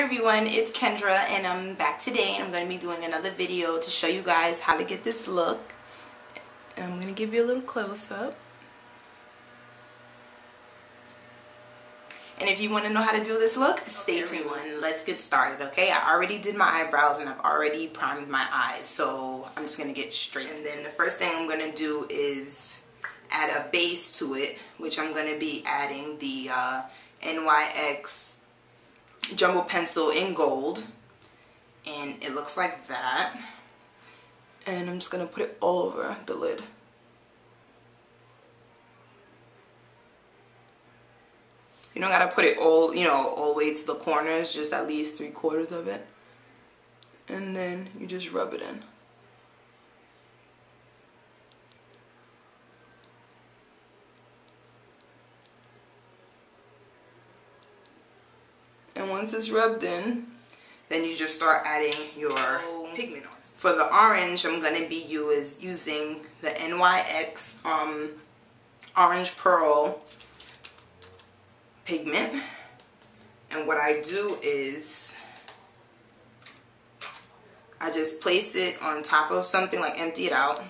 everyone, it's Kendra and I'm back today and I'm going to be doing another video to show you guys how to get this look. And I'm going to give you a little close-up. And if you want to know how to do this look, stay tuned. Everyone, let's get started, okay? I already did my eyebrows and I've already primed my eyes, so I'm just going to get straight And then the first thing I'm going to do is add a base to it, which I'm going to be adding the uh, NYX jumbo pencil in gold. And it looks like that. And I'm just gonna put it all over the lid. You don't gotta put it all you know all the way to the corners just at least three quarters of it. And then you just rub it in once it's rubbed in, then you just start adding your pigment on. For the orange, I'm going to be use, using the NYX um, Orange Pearl pigment. And what I do is I just place it on top of something, like empty it out.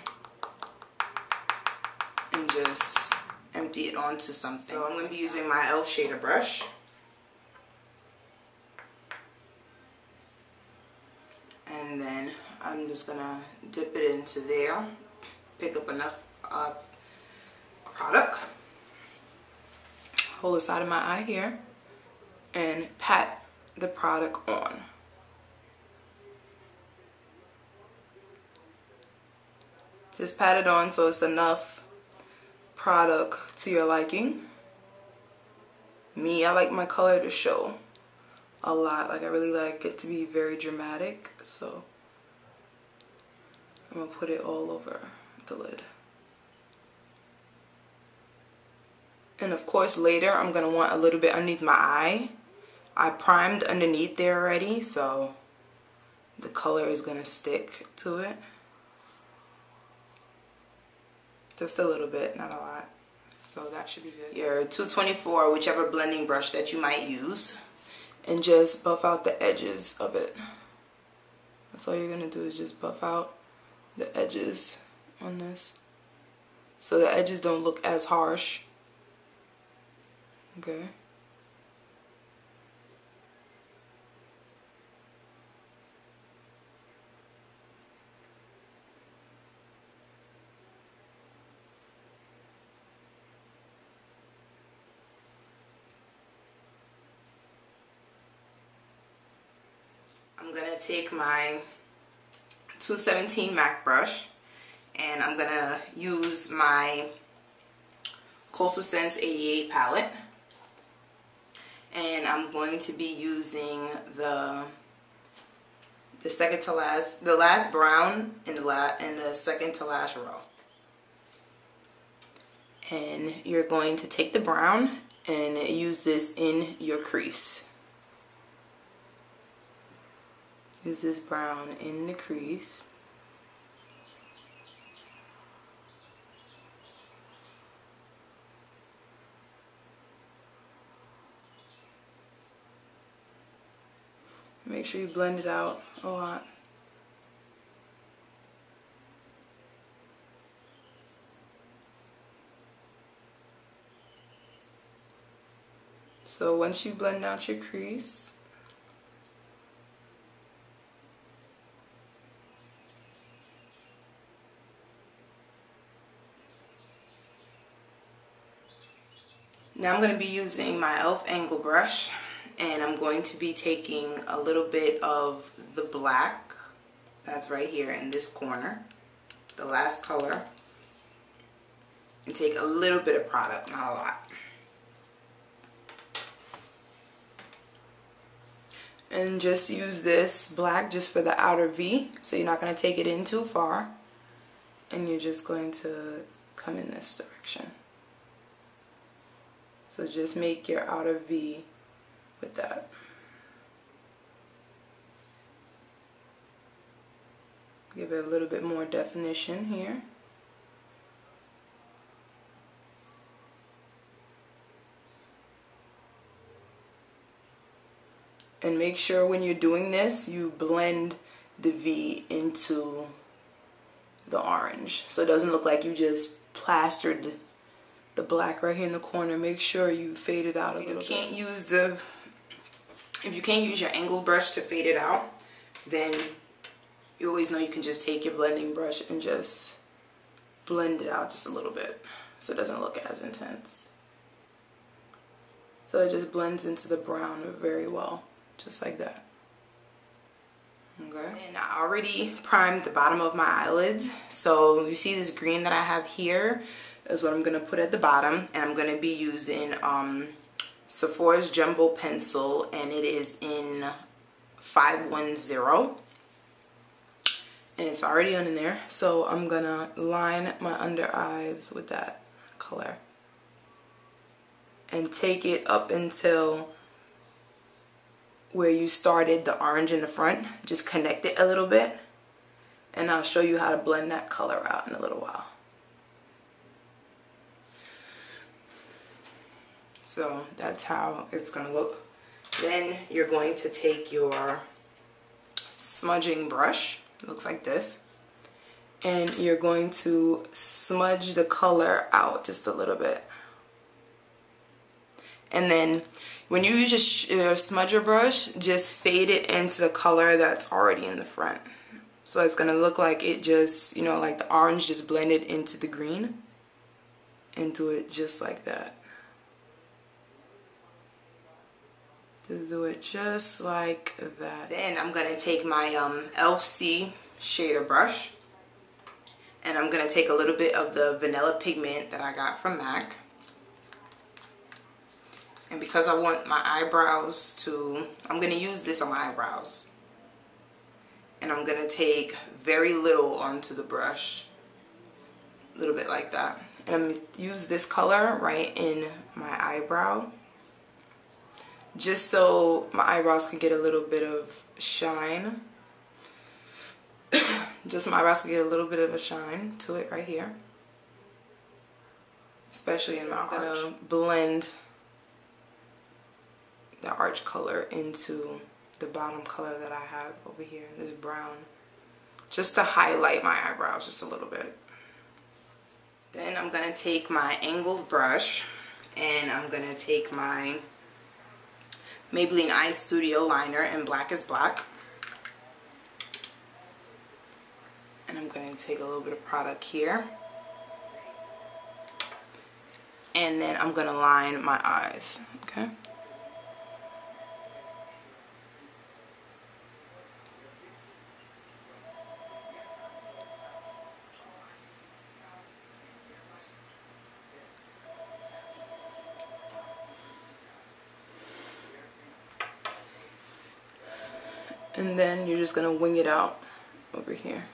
And just empty it onto something. So I'm going to be using my e.l.f. shader brush. And then I'm just gonna dip it into there pick up enough uh, product hold the side of my eye here and pat the product on. Just pat it on so it's enough product to your liking. Me I like my color to show a lot. Like I really like it to be very dramatic. So I'm going to put it all over the lid. And of course later I'm going to want a little bit underneath my eye. I primed underneath there already so the color is going to stick to it. Just a little bit, not a lot. So that should be good. Your 224, whichever blending brush that you might use and just buff out the edges of it. That's all you're going to do is just buff out the edges on this. So the edges don't look as harsh. Okay. Take my 217 MAC brush and I'm going to use my Coastal Scents 88 palette. And I'm going to be using the the second to last the last brown in the la in the second to last row. And you're going to take the brown and use this in your crease Use this brown in the crease. Make sure you blend it out a lot. So once you blend out your crease, Now I'm going to be using my e.l.f. angle brush and I'm going to be taking a little bit of the black that's right here in this corner, the last color, and take a little bit of product, not a lot. And just use this black just for the outer V, so you're not going to take it in too far. And you're just going to come in this direction. So just make your outer V with that. Give it a little bit more definition here. And make sure when you're doing this, you blend the V into the orange. So it doesn't look like you just plastered the black right here in the corner. Make sure you fade it out a little bit. You can't use the, if you can't use your angled brush to fade it out, then you always know you can just take your blending brush and just blend it out just a little bit so it doesn't look as intense. So it just blends into the brown very well, just like that. Okay. And I already primed the bottom of my eyelids. So you see this green that I have here is what I'm going to put at the bottom. And I'm going to be using um, Sephora's Jumbo Pencil. And it is in 510 and it's already on in there so I'm gonna line my under eyes with that color and take it up until where you started the orange in the front just connect it a little bit and I'll show you how to blend that color out in a little while so that's how it's gonna look then you're going to take your smudging brush it looks like this. And you're going to smudge the color out just a little bit. And then when you use uh, your smudger brush, just fade it into the color that's already in the front. So it's going to look like it just, you know, like the orange just blended into the green. Into it just like that. Do it just like that. Then I'm going to take my um, e.l.f.c. shader brush. And I'm going to take a little bit of the vanilla pigment that I got from MAC. And because I want my eyebrows to, I'm going to use this on my eyebrows. And I'm going to take very little onto the brush. A little bit like that. And I'm going to use this color right in my eyebrow just so my eyebrows can get a little bit of shine. just so my eyebrows can get a little bit of a shine to it right here. Especially in my arch. I'm gonna blend the arch color into the bottom color that I have over here, this brown. Just to highlight my eyebrows just a little bit. Then I'm gonna take my angled brush and I'm gonna take my Maybelline Eye Studio Liner in Black is Black. And I'm going to take a little bit of product here. And then I'm going to line my eyes, okay? And then you're just gonna wing it out over here.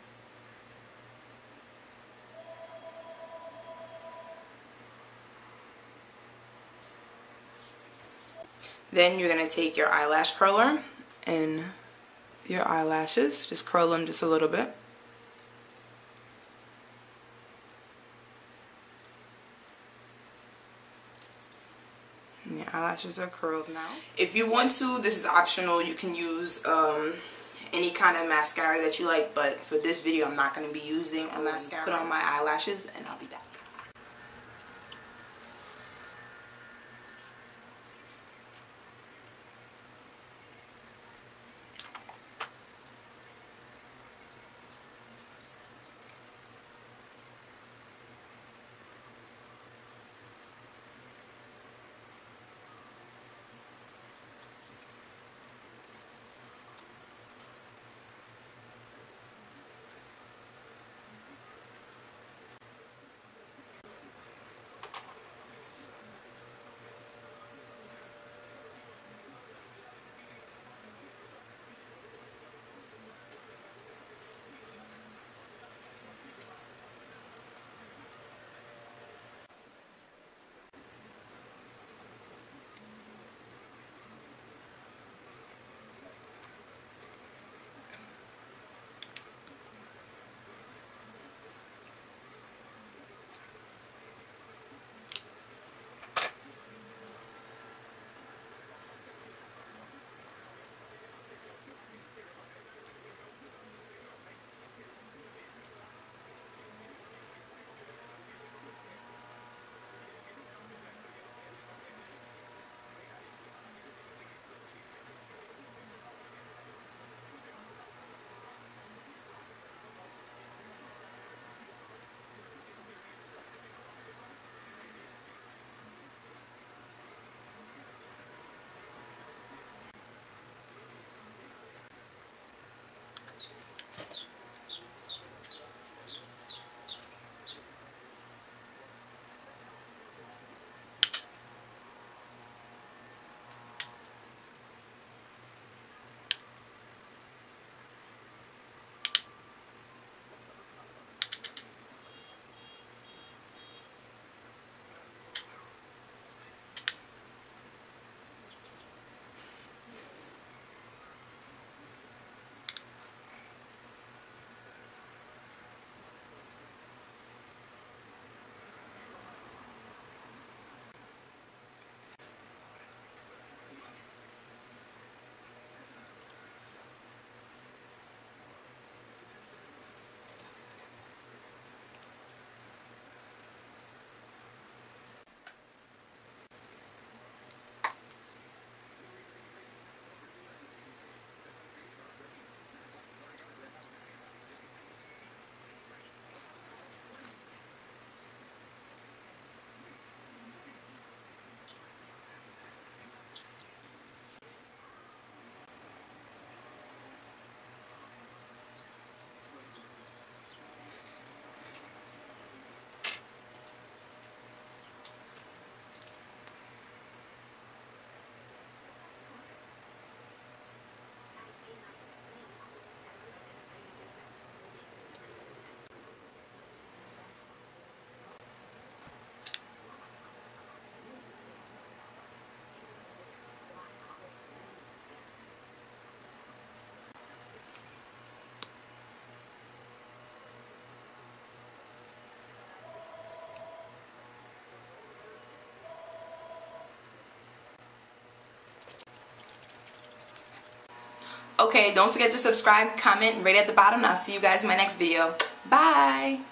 Then you're gonna take your eyelash curler and your eyelashes just curl them just a little bit eyelashes are curled now. If you want to, this is optional. You can use um, any kind of mascara that you like, but for this video, I'm not going to be using a mascara. Put on my eyelashes, and I'll be back. Okay, don't forget to subscribe, comment, rate at the bottom. I'll see you guys in my next video. Bye!